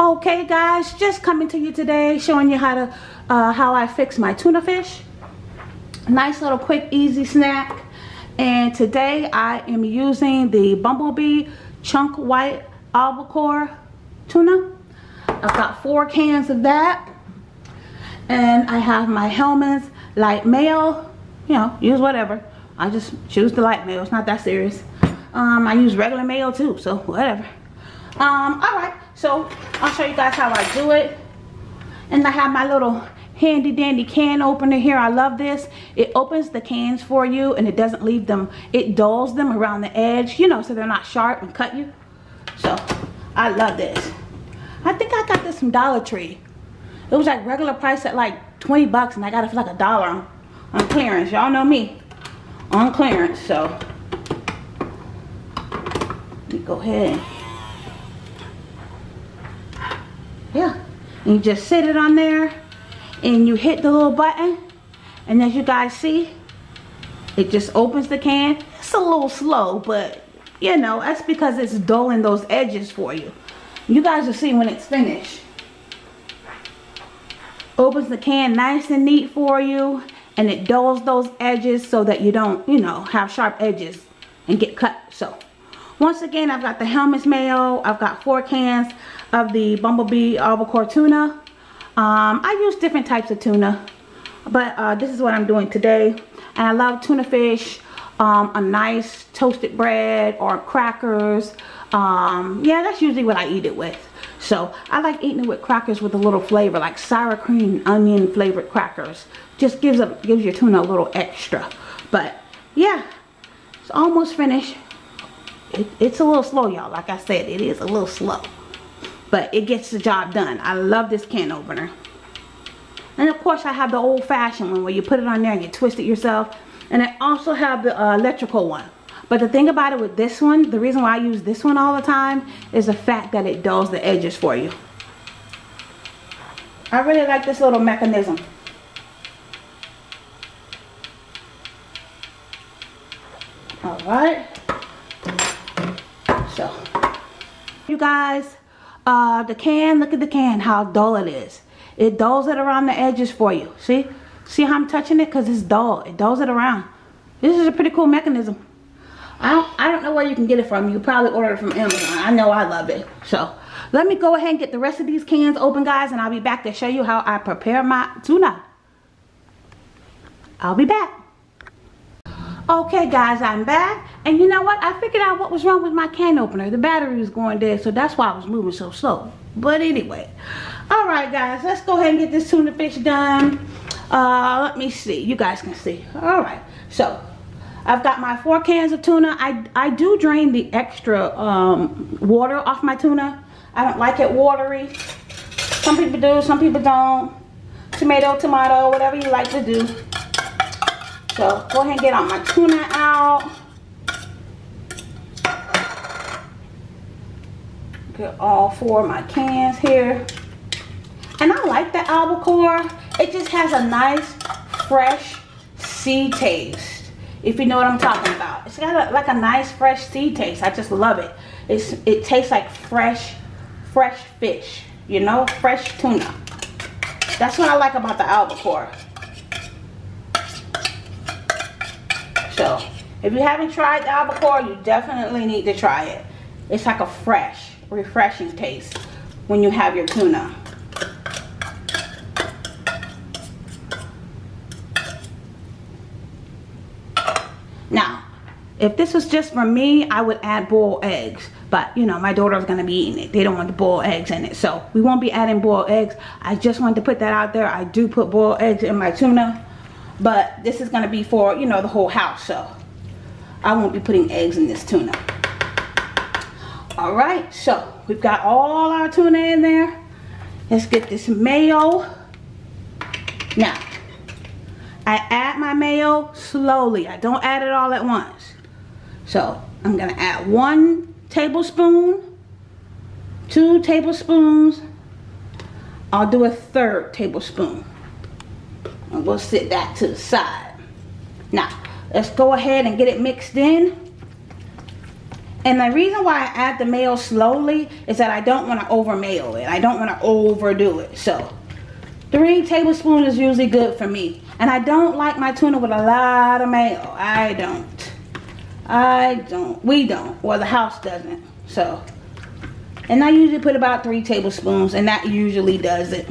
Okay guys, just coming to you today showing you how to uh, how I fix my tuna fish. Nice little quick easy snack. And today I am using the Bumblebee Chunk White Albacore Tuna. I've got four cans of that. And I have my Hellmann's Light Mayo. You know, use whatever. I just choose the light mayo. It's not that serious. Um, I use regular mayo too, so whatever. Um, alright, so I'll show you guys how I do it. And I have my little handy dandy can opener here. I love this. It opens the cans for you and it doesn't leave them, it dulls them around the edge, you know, so they're not sharp and cut you. So, I love this. I think I got this from Dollar Tree. It was like regular price at like 20 bucks and I got it for like a dollar on, clearance. Y'all know me. On clearance, so. Let me go ahead yeah and you just sit it on there and you hit the little button and as you guys see it just opens the can. It's a little slow but you know that's because it's dulling those edges for you. You guys will see when it's finished. Opens the can nice and neat for you and it dulls those edges so that you don't you know have sharp edges and get cut. So once again I've got the Hellmann's mayo I've got four cans of the Bumblebee Albacore tuna. Um, I use different types of tuna, but uh, this is what I'm doing today. And I love tuna fish, um, a nice toasted bread or crackers. Um, yeah, that's usually what I eat it with. So I like eating it with crackers with a little flavor, like sour cream, onion flavored crackers. Just gives a, gives your tuna a little extra. But yeah, it's almost finished. It, it's a little slow, y'all. Like I said, it is a little slow but it gets the job done. I love this can opener. And of course I have the old fashioned one where you put it on there and you twist it yourself. And I also have the uh, electrical one. But the thing about it with this one, the reason why I use this one all the time is the fact that it dulls the edges for you. I really like this little mechanism. Alright. So, you guys, uh, the can, look at the can, how dull it is. It dulls it around the edges for you. See? See how I'm touching it? Because it's dull. It dulls it around. This is a pretty cool mechanism. I don't, I don't know where you can get it from. You probably order it from Amazon. I know I love it. So, let me go ahead and get the rest of these cans open, guys. And I'll be back to show you how I prepare my tuna. I'll be back. Okay guys, I'm back. And you know what? I figured out what was wrong with my can opener. The battery was going dead, so that's why I was moving so slow. But anyway. Alright guys, let's go ahead and get this tuna fish done. Uh, let me see. You guys can see. Alright. So, I've got my four cans of tuna. I, I do drain the extra um, water off my tuna. I don't like it watery. Some people do, some people don't. Tomato, tomato, whatever you like to do. So go ahead and get all my tuna out. Get all four of my cans here. And I like the albacore. It just has a nice, fresh sea taste. If you know what I'm talking about. It's got a, like a nice, fresh sea taste. I just love it. It's, it tastes like fresh, fresh fish. You know, fresh tuna. That's what I like about the albacore. If you haven't tried the albacore, you definitely need to try it. It's like a fresh, refreshing taste when you have your tuna. Now, if this was just for me, I would add boiled eggs. But, you know, my daughter's going to be eating it. They don't want the boiled eggs in it. So, we won't be adding boiled eggs. I just wanted to put that out there. I do put boiled eggs in my tuna. But this is going to be for, you know, the whole house. So I won't be putting eggs in this tuna. Alright, so we've got all our tuna in there. Let's get this mayo. Now, I add my mayo slowly. I don't add it all at once. So I'm going to add one tablespoon, two tablespoons. I'll do a third tablespoon. We'll sit that to the side. Now, let's go ahead and get it mixed in. And the reason why I add the mayo slowly is that I don't want to over mayo it. I don't want to overdo it. So three tablespoons is usually good for me. And I don't like my tuna with a lot of mayo. I don't. I don't. We don't. Well, the house doesn't. So, and I usually put about three tablespoons and that usually does it.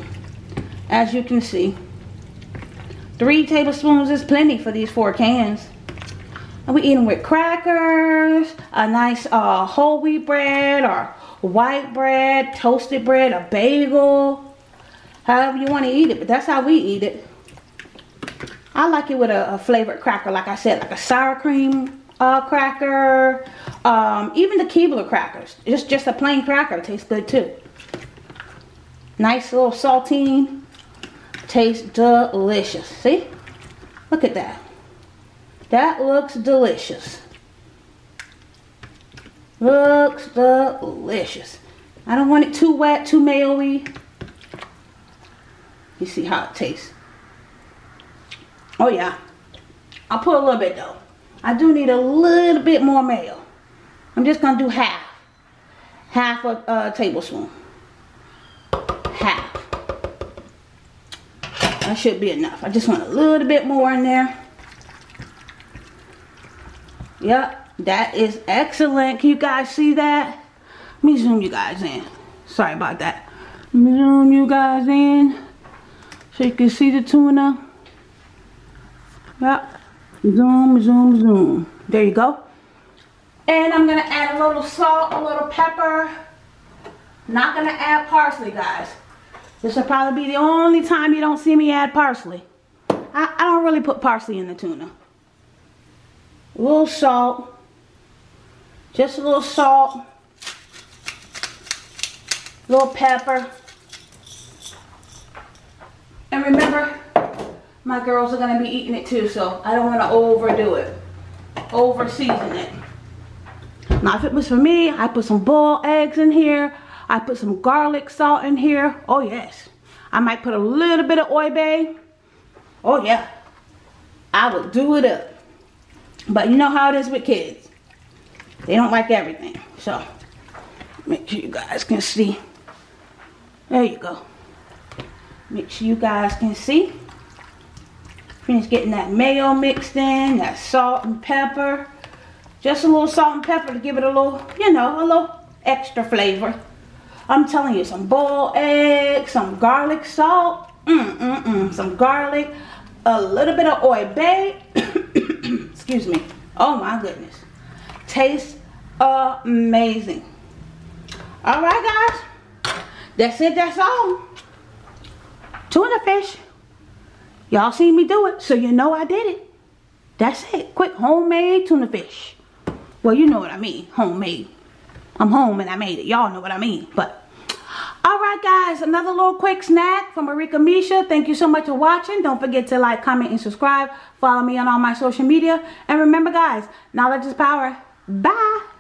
As you can see. Three tablespoons is plenty for these four cans. And we eat them with crackers, a nice uh, whole wheat bread or white bread, toasted bread, a bagel. However you want to eat it, but that's how we eat it. I like it with a, a flavored cracker, like I said, like a sour cream uh, cracker. Um, even the Keebler crackers. Just, just a plain cracker tastes good too. Nice little saltine. Tastes delicious. See? Look at that. That looks delicious. Looks delicious. I don't want it too wet, too mayo-y. You see how it tastes. Oh yeah. I'll put a little bit though. I do need a little bit more mayo. I'm just going to do half. Half a uh, tablespoon. That should be enough. I just want a little bit more in there. Yep, that is excellent. Can you guys see that? Let me zoom you guys in. Sorry about that. Let me zoom you guys in so you can see the tuna. Yep. Zoom, zoom, zoom. There you go. And I'm going to add a little salt, a little pepper. Not going to add parsley, guys. This will probably be the only time you don't see me add parsley. I, I don't really put parsley in the tuna. A little salt. Just a little salt. A little pepper. And remember, my girls are going to be eating it too, so I don't want to overdo it. Over season it. Now if it was for me, I put some boiled eggs in here. I put some garlic salt in here. Oh yes. I might put a little bit of Old Bay. Oh yeah. I would do it up. But you know how it is with kids. They don't like everything. So make sure you guys can see. There you go. Make sure you guys can see. Finish getting that mayo mixed in, that salt and pepper. Just a little salt and pepper to give it a little, you know, a little extra flavor. I'm telling you, some boiled eggs, some garlic salt, mm, mm, mm, some garlic, a little bit of Old Bay. Excuse me. Oh my goodness. Tastes amazing. All right, guys. That's it. That's all. Tuna fish. Y'all seen me do it, so you know I did it. That's it. Quick homemade tuna fish. Well, you know what I mean. Homemade. I'm home and I made it. Y'all know what I mean. But, alright guys. Another little quick snack from Arickamisha. Thank you so much for watching. Don't forget to like, comment, and subscribe. Follow me on all my social media. And remember guys, knowledge is power. Bye.